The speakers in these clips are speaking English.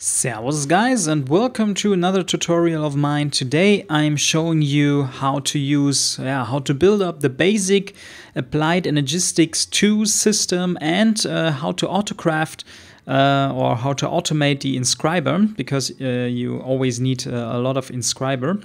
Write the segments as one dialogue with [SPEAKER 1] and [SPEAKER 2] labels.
[SPEAKER 1] Servus guys and welcome to another tutorial of mine. Today I'm showing you how to use, yeah, how to build up the basic Applied Energistics 2 system and uh, how to autocraft uh, or how to automate the inscriber because uh, you always need uh, a lot of inscriber.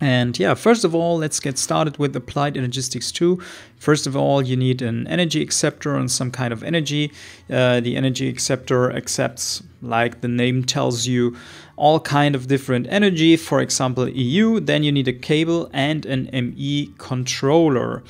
[SPEAKER 1] And yeah, first of all, let's get started with Applied Energistics 2. First of all, you need an energy acceptor and some kind of energy. Uh, the energy acceptor accepts, like the name tells you, all kind of different energy, for example, EU. Then you need a cable and an ME controller.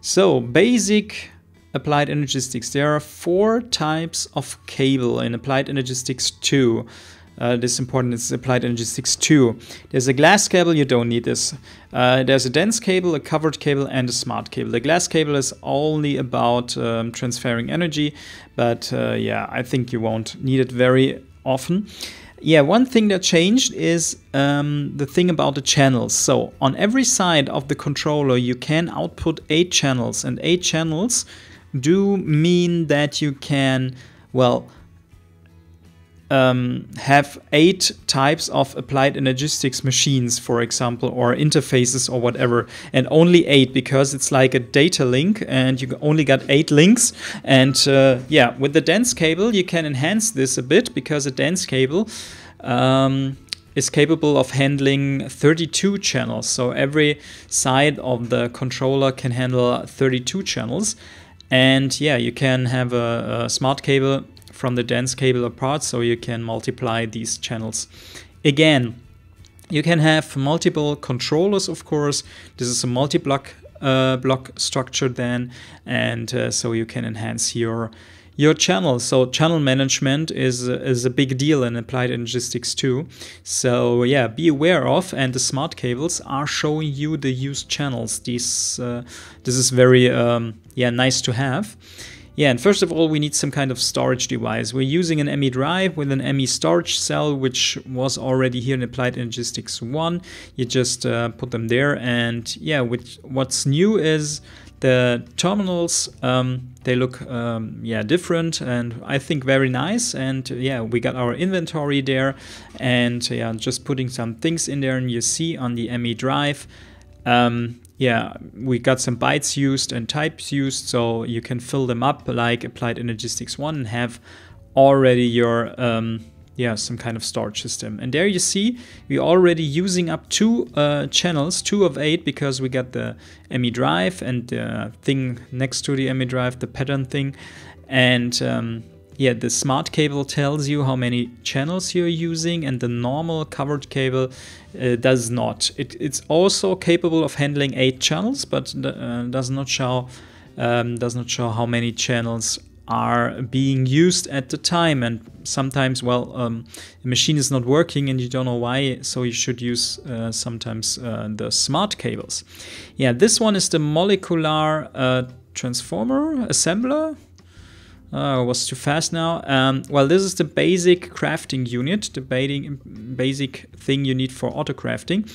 [SPEAKER 1] So basic Applied Energistics. There are four types of cable in Applied Energistics 2 uh, this is important, it's applied Energistics 2. There's a glass cable, you don't need this. Uh, there's a dense cable, a covered cable, and a smart cable. The glass cable is only about um, transferring energy, but uh, yeah, I think you won't need it very often. Yeah, one thing that changed is um, the thing about the channels. So on every side of the controller, you can output eight channels, and eight channels do mean that you can, well, um, have eight types of applied energistics machines, for example, or interfaces or whatever, and only eight because it's like a data link and you only got eight links. And uh, yeah, with the dense cable, you can enhance this a bit because a dense cable um, is capable of handling 32 channels. So every side of the controller can handle 32 channels. And yeah, you can have a, a smart cable from the dense cable apart so you can multiply these channels. Again, you can have multiple controllers, of course. This is a multi-block uh, block structure then, and uh, so you can enhance your your channel. So channel management is is a big deal in Applied Energistics 2. So yeah, be aware of, and the smart cables are showing you the used channels. These uh, this is very um, yeah nice to have. Yeah, and first of all, we need some kind of storage device. We're using an ME drive with an ME storage cell, which was already here in Applied Energistics 1. You just uh, put them there. And yeah, which, what's new is the terminals, um, they look um, yeah different and I think very nice. And yeah, we got our inventory there. And yeah, just putting some things in there and you see on the ME drive, um, yeah, we got some bytes used and types used, so you can fill them up like Applied Energistics 1 and have already your, um, yeah, some kind of storage system. And there you see, we're already using up two uh, channels, two of eight, because we got the ME drive and the thing next to the ME drive, the pattern thing. And um, yeah, the smart cable tells you how many channels you're using and the normal covered cable uh, does not. It, it's also capable of handling eight channels, but uh, does not show um, does not show how many channels are being used at the time. And sometimes well um, the machine is not working and you don't know why so you should use uh, sometimes uh, the smart cables. Yeah this one is the molecular uh, transformer assembler uh, was too fast now. Um, well, this is the basic crafting unit, the basic thing you need for auto crafting.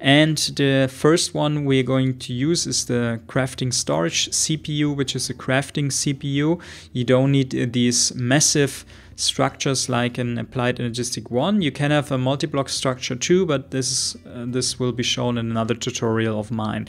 [SPEAKER 1] And the first one we're going to use is the crafting storage CPU, which is a crafting CPU. You don't need uh, these massive structures like an applied energistic one. You can have a multi-block structure too, but this is, uh, this will be shown in another tutorial of mine.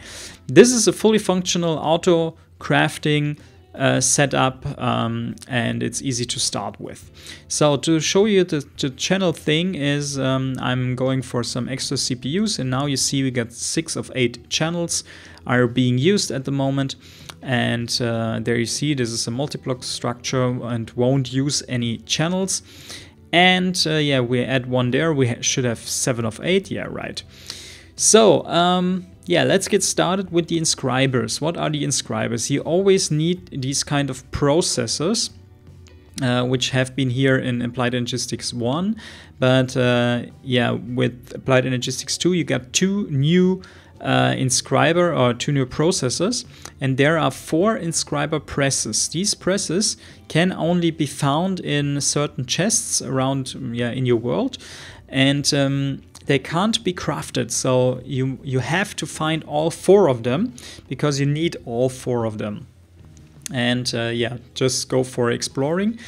[SPEAKER 1] This is a fully functional auto crafting uh, setup um, and it's easy to start with. So to show you the, the channel thing is um, I'm going for some extra CPUs and now you see we got six of eight channels are being used at the moment. And uh, there you see this is a multi-block structure and won't use any channels. And uh, yeah we add one there we should have seven of eight. Yeah right. So um, yeah, let's get started with the inscribers. What are the inscribers? You always need these kind of processors, uh, which have been here in Applied Energistics 1. But uh, yeah, with Applied Energistics 2, you got two new uh, inscriber or two new processors and there are four inscriber presses. These presses can only be found in certain chests around yeah, in your world and um, they can't be crafted. So you, you have to find all four of them because you need all four of them. And uh, yeah, just go for exploring.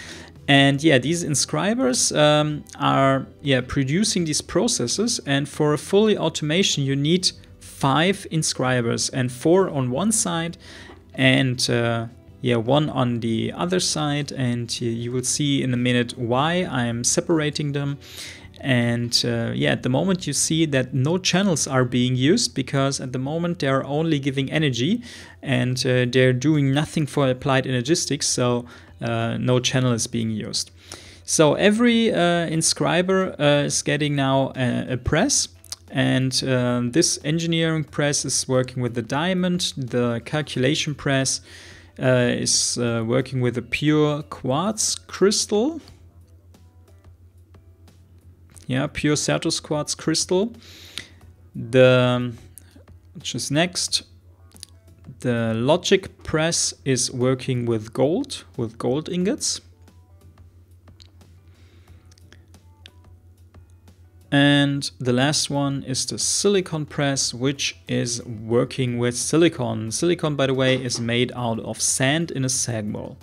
[SPEAKER 1] And yeah, these inscribers um, are yeah producing these processes. And for a fully automation, you need five inscribers and four on one side and uh, yeah one on the other side. And you will see in a minute why I'm separating them. And uh, yeah, at the moment you see that no channels are being used because at the moment they are only giving energy and uh, they're doing nothing for applied energistics. So uh, no channel is being used. So every uh, inscriber uh, is getting now a, a press and uh, this engineering press is working with the diamond. The calculation press is working with a pure quartz crystal. Yeah, pure Certus quartz crystal. The which is next the logic press is working with gold, with gold ingots. And the last one is the silicon press, which is working with silicon. Silicon, by the way, is made out of sand in a sag mill.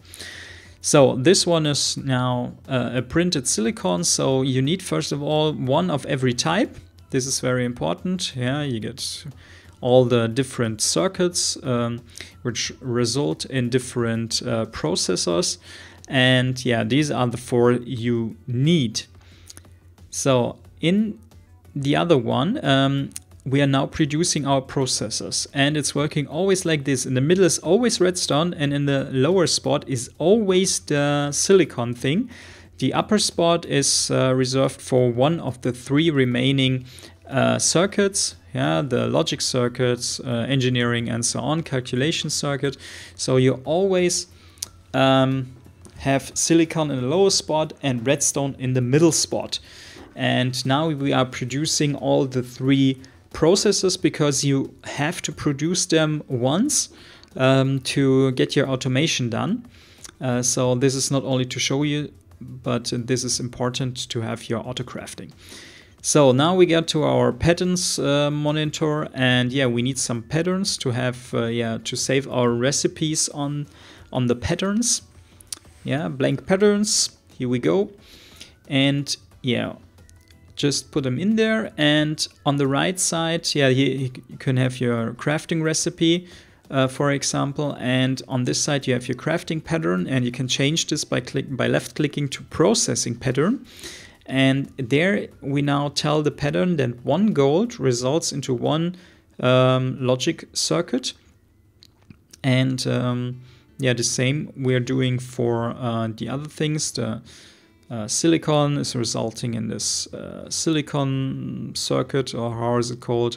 [SPEAKER 1] So this one is now uh, a printed silicon. So you need, first of all, one of every type. This is very important. Yeah, you get all the different circuits um, which result in different uh, processors. And yeah, these are the four you need. So in the other one, um, we are now producing our processors and it's working always like this. In the middle is always redstone and in the lower spot is always the silicon thing. The upper spot is uh, reserved for one of the three remaining uh, circuits yeah, the logic circuits, uh, engineering, and so on, calculation circuit. So you always um, have silicon in the lower spot and redstone in the middle spot. And now we are producing all the three processes because you have to produce them once um, to get your automation done. Uh, so this is not only to show you, but this is important to have your auto crafting. So now we get to our patterns uh, monitor and yeah, we need some patterns to have, uh, yeah, to save our recipes on, on the patterns. Yeah, blank patterns, here we go. And yeah, just put them in there. And on the right side, yeah, you, you can have your crafting recipe, uh, for example. And on this side, you have your crafting pattern and you can change this by click by left clicking to processing pattern. And there we now tell the pattern that one gold results into one um, logic circuit. And um, yeah, the same we're doing for uh, the other things. The uh, silicon is resulting in this uh, silicon circuit, or how is it called?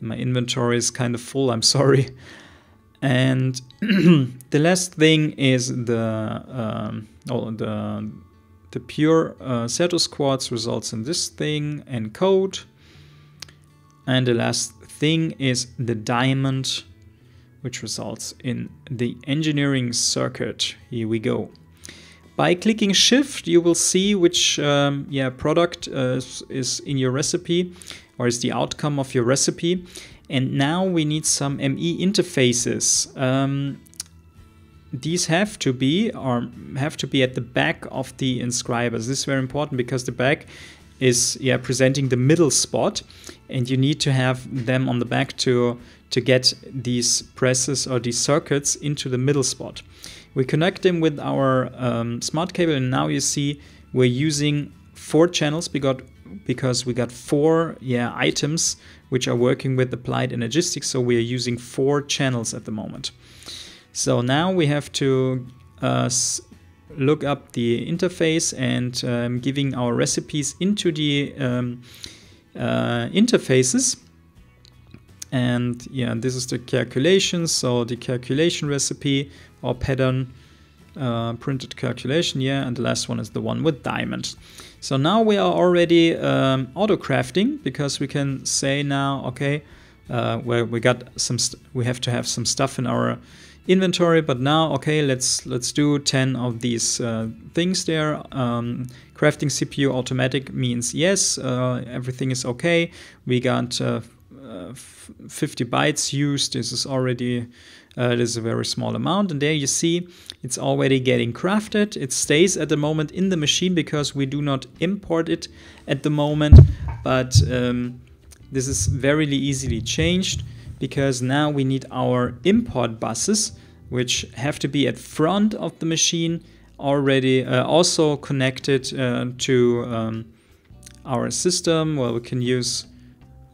[SPEAKER 1] My inventory is kind of full, I'm sorry. And the last thing is the um, oh, the the pure uh, Certus quartz results in this thing and code. And the last thing is the diamond, which results in the engineering circuit. Here we go. By clicking shift, you will see which um, yeah, product uh, is in your recipe or is the outcome of your recipe. And now we need some ME interfaces. Um, these have to be or have to be at the back of the inscribers. This is very important because the back is yeah presenting the middle spot and you need to have them on the back to to get these presses or these circuits into the middle spot. We connect them with our um, smart cable and now you see we're using four channels because because we got four yeah items which are working with applied energistics so we are using four channels at the moment. So now we have to uh, look up the interface and um, giving our recipes into the um, uh, interfaces. And yeah, this is the calculation. So the calculation recipe or pattern uh, printed calculation, yeah, and the last one is the one with diamond. So now we are already um, auto crafting because we can say now, okay, uh, where we got some, we have to have some stuff in our inventory but now okay let's let's do 10 of these uh, things there um, crafting CPU automatic means yes uh, everything is okay we got uh, uh, 50 bytes used. This is already uh, this is a very small amount, and there you see it's already getting crafted. It stays at the moment in the machine because we do not import it at the moment, but um, this is very easily changed because now we need our import buses, which have to be at front of the machine already uh, also connected uh, to um, our system. Well, we can use,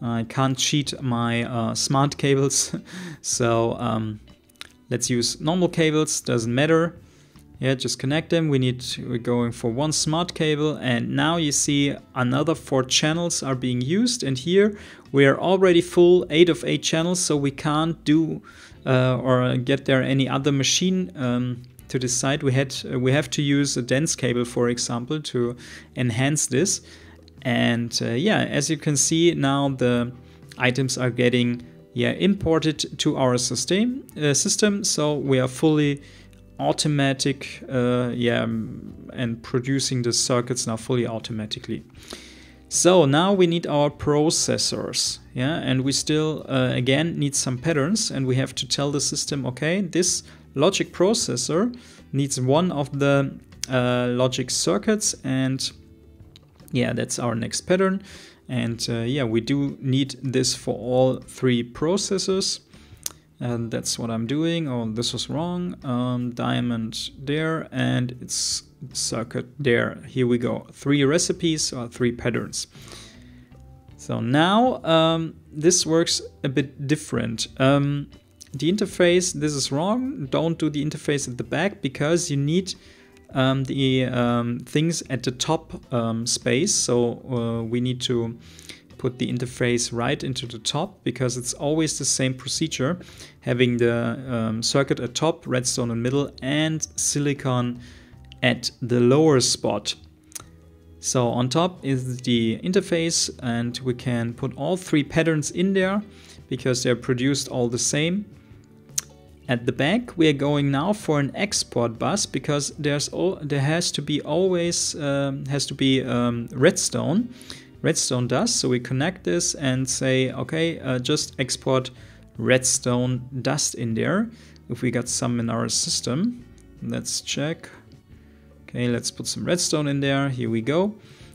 [SPEAKER 1] I can't cheat my uh, smart cables. so um, let's use normal cables, doesn't matter. Yeah, just connect them. We need, we're going for one smart cable and now you see another four channels are being used and here we are already full eight of eight channels so we can't do uh, or get there any other machine um, to this side. We had uh, we have to use a dense cable, for example, to enhance this. And uh, yeah, as you can see now, the items are getting yeah imported to our system uh, system. So we are fully automatic, uh, yeah, and producing the circuits now fully automatically. So now we need our processors, yeah, and we still uh, again need some patterns, and we have to tell the system, okay, this logic processor needs one of the uh, logic circuits and yeah that's our next pattern and uh, yeah we do need this for all three processes. and that's what I'm doing. Oh this was wrong. Um, diamond there and it's circuit there. Here we go. Three recipes or three patterns. So now um, this works a bit different. Um, the interface, this is wrong. Don't do the interface at the back because you need um, the um, things at the top um, space. So uh, we need to put the interface right into the top because it's always the same procedure having the um, circuit at top, redstone in middle and silicon at the lower spot. So on top is the interface and we can put all three patterns in there because they're produced all the same. At the back we are going now for an export bus because there's all there has to be always um, has to be um, redstone redstone dust. So we connect this and say okay uh, just export redstone dust in there. If we got some in our system let's check. Okay let's put some redstone in there. Here we go.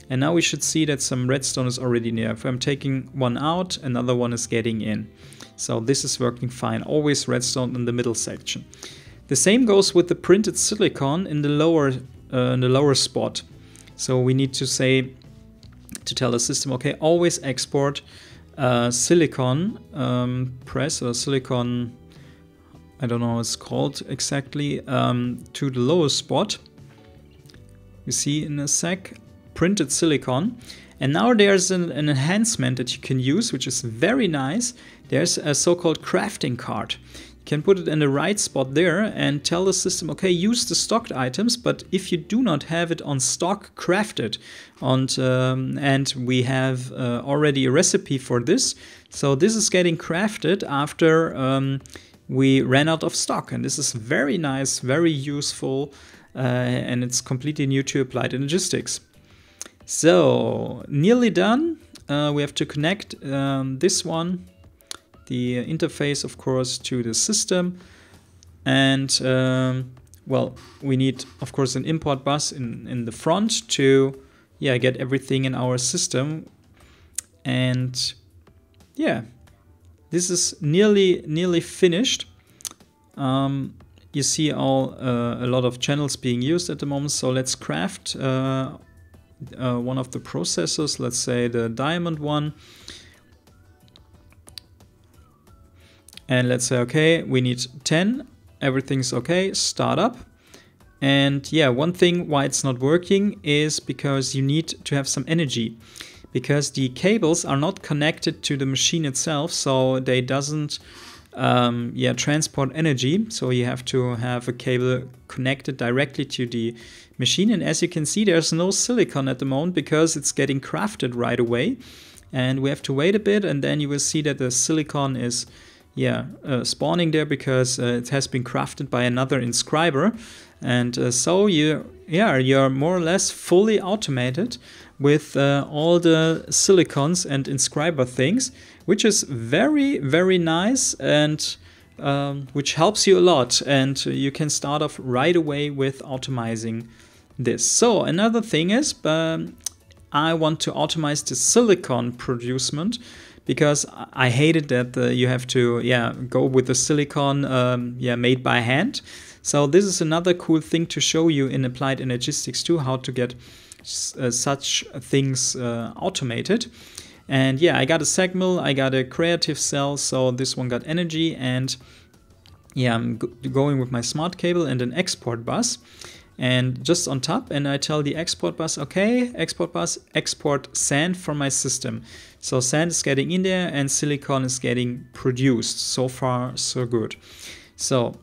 [SPEAKER 1] And now we should see that some redstone is already near. If I'm taking one out another one is getting in so this is working fine. Always redstone in the middle section. The same goes with the printed silicon in the lower uh, in the lower spot. So we need to say to tell the system, okay, always export uh, silicon um, press or silicon, I don't know what it's called exactly, um, to the lower spot. You see in a sec, printed silicon. And now there's an, an enhancement that you can use, which is very nice there's a so-called crafting card. You can put it in the right spot there and tell the system, okay, use the stocked items, but if you do not have it on stock, craft it. And, um, and we have uh, already a recipe for this. So this is getting crafted after um, we ran out of stock. And this is very nice, very useful, uh, and it's completely new to applied energistics. So nearly done. Uh, we have to connect um, this one the interface, of course, to the system. And um, well, we need, of course, an import bus in, in the front to yeah, get everything in our system. And yeah, this is nearly nearly finished. Um, you see all uh, a lot of channels being used at the moment. So let's craft uh, uh, one of the processors, let's say the diamond one. and let's say, okay, we need 10, everything's okay, start up. And yeah, one thing why it's not working is because you need to have some energy because the cables are not connected to the machine itself, so they doesn't um, yeah, transport energy. So you have to have a cable connected directly to the machine. And as you can see, there's no silicon at the moment because it's getting crafted right away. And we have to wait a bit and then you will see that the silicon is yeah, uh, spawning there because uh, it has been crafted by another inscriber. And uh, so you, yeah, you're more or less fully automated with uh, all the silicons and inscriber things, which is very, very nice and um, which helps you a lot. And you can start off right away with automizing this. So another thing is um, I want to automate the silicon producement because I hated that uh, you have to yeah go with the silicon um, yeah made by hand. So this is another cool thing to show you in Applied Energistics too, how to get uh, such things uh, automated. And yeah, I got a SAG Mill, I got a creative cell, so this one got energy and yeah, I'm going with my smart cable and an export bus and just on top and I tell the export bus, okay, export bus, export sand from my system. So sand is getting in there and silicon is getting produced. So far, so good. So,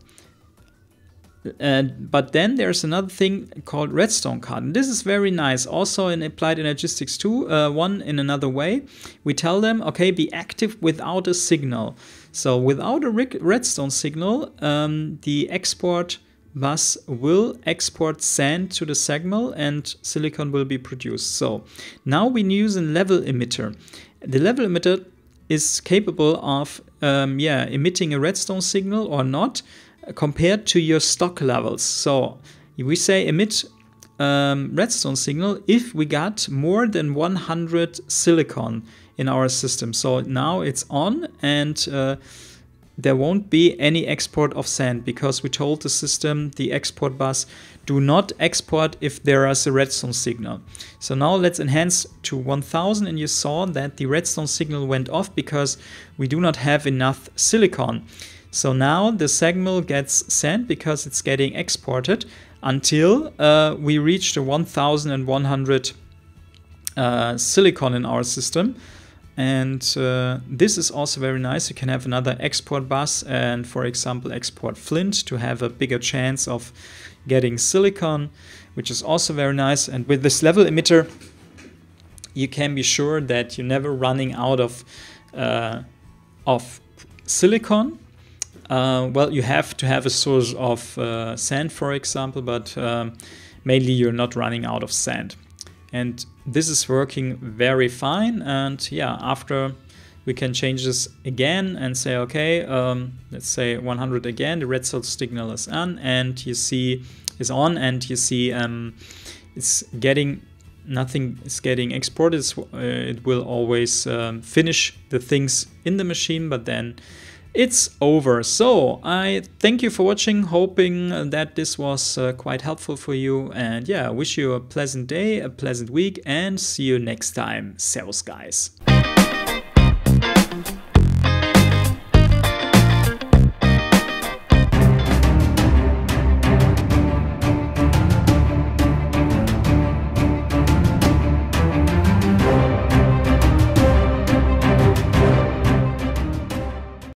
[SPEAKER 1] uh, but then there's another thing called redstone card. And this is very nice. Also in Applied Energistics 2, uh, one in another way. We tell them, okay, be active without a signal. So without a redstone signal, um, the export bus will export sand to the SAG Mill and silicon will be produced. So now we use a level emitter. The level emitter is capable of um, yeah emitting a redstone signal or not compared to your stock levels. So we say emit um, redstone signal if we got more than 100 silicon in our system. So now it's on and uh, there won't be any export of sand because we told the system, the export bus, do not export if there is a redstone signal. So now let's enhance to 1000 and you saw that the redstone signal went off because we do not have enough silicon. So now the SAG Mill gets sent because it's getting exported until uh, we reach the 1100 uh, silicon in our system. And uh, this is also very nice. You can have another export bus and, for example, export flint to have a bigger chance of getting silicon, which is also very nice. And with this level emitter, you can be sure that you're never running out of, uh, of silicon. Uh, well, you have to have a source of uh, sand, for example, but um, mainly you're not running out of sand and this is working very fine. And yeah after we can change this again and say okay um, let's say 100 again the red cell signal is on and you see is on and you see um, it's getting nothing is getting exported. Uh, it will always um, finish the things in the machine but then it's over. So I thank you for watching, hoping that this was uh, quite helpful for you. And yeah, wish you a pleasant day, a pleasant week, and see you next time. Servus, guys.